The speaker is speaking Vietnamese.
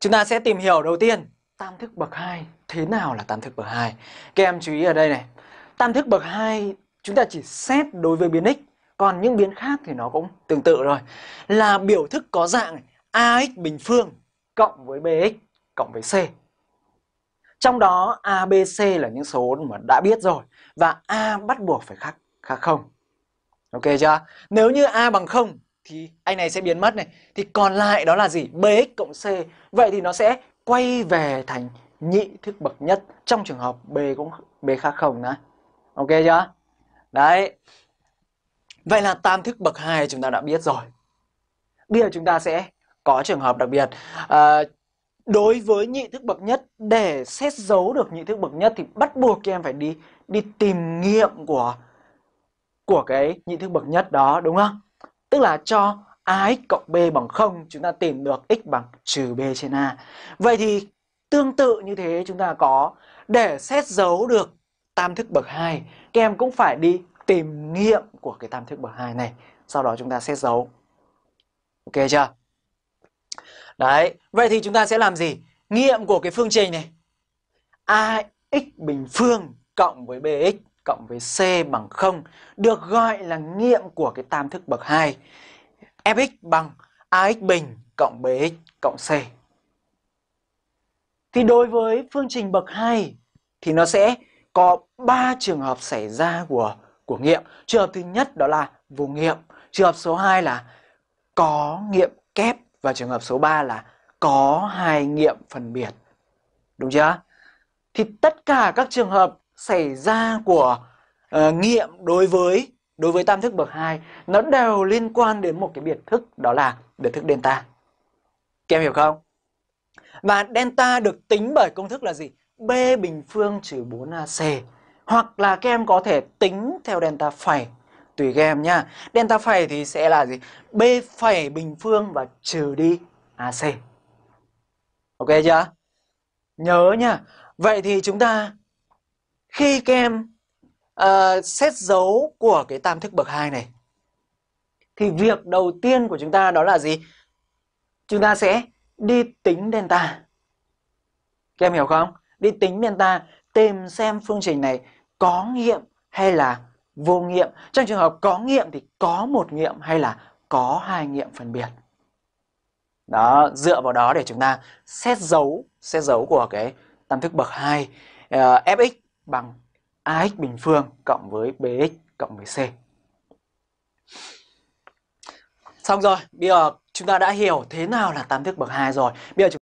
Chúng ta sẽ tìm hiểu đầu tiên tam thức bậc 2 thế nào là tam thức bậc 2. Các em chú ý ở đây này. Tam thức bậc 2 chúng ta chỉ xét đối với biến x, còn những biến khác thì nó cũng tương tự rồi. Là biểu thức có dạng ax bình phương cộng với bx cộng với c. Trong đó a, b, c là những số mà đã biết rồi và a bắt buộc phải khác khác không. Ok chưa? Nếu như a bằng 0 thì anh này sẽ biến mất này. Thì còn lại đó là gì? bx cộng c. Vậy thì nó sẽ quay về thành nhị thức bậc nhất trong trường hợp b cũng b khác không nữa. Ok chưa? Đấy. Vậy là tam thức bậc 2 chúng ta đã biết rồi. Bây giờ chúng ta sẽ có trường hợp đặc biệt. À, đối với nhị thức bậc nhất để xét dấu được nhị thức bậc nhất thì bắt buộc các em phải đi đi tìm nghiệm của của cái nhị thức bậc nhất đó đúng không? Tức là cho ax cộng b bằng 0 chúng ta tìm được x bằng trừ b trên a. Vậy thì tương tự như thế chúng ta có để xét dấu được tam thức bậc 2 các em cũng phải đi tìm nghiệm của cái tam thức bậc 2 này. Sau đó chúng ta xét dấu. Ok chưa? Đấy, vậy thì chúng ta sẽ làm gì? Nghiệm của cái phương trình này. ax bình phương cộng với bx cộng với c bằng 0 được gọi là nghiệm của cái tam thức bậc 2. fx bằng ax bình cộng bx cộng c. Thì đối với phương trình bậc 2 thì nó sẽ có 3 trường hợp xảy ra của của nghiệm. Trường hợp thứ nhất đó là vô nghiệm. Trường hợp số 2 là có nghiệm kép và trường hợp số 3 là có hai nghiệm phân biệt. Đúng chưa? Thì tất cả các trường hợp xảy ra của uh, nghiệm đối với đối với tam thức bậc 2 nó đều liên quan đến một cái biệt thức đó là biệt thức delta. Các em hiểu không? Và delta được tính bởi công thức là gì? B bình phương trừ 4AC. Hoặc là các em có thể tính theo delta phẩy tùy các em nhá. Delta phẩy thì sẽ là gì? B phẩy bình phương và trừ đi AC. Ok chưa? Nhớ nhá. Vậy thì chúng ta khi các em uh, ờ, xét dấu của cái tam thức bậc hai này thì việc đầu tiên của chúng ta đó là gì? Chúng ta sẽ đi tính delta. Các em hiểu không? Đi tính delta tìm xem phương trình này có nghiệm hay là vô nghiệm. Trong trường hợp có nghiệm thì có một nghiệm hay là có hai nghiệm phân biệt. Đó, dựa vào đó để chúng ta xét dấu, xét dấu của cái tam thức bậc 2 uh, ờ, fx bằng ax bình phương cộng với bx cộng với c. Xong rồi, bây giờ chúng ta đã hiểu thế nào là tam thức bậc 2 rồi. Bây giờ chúng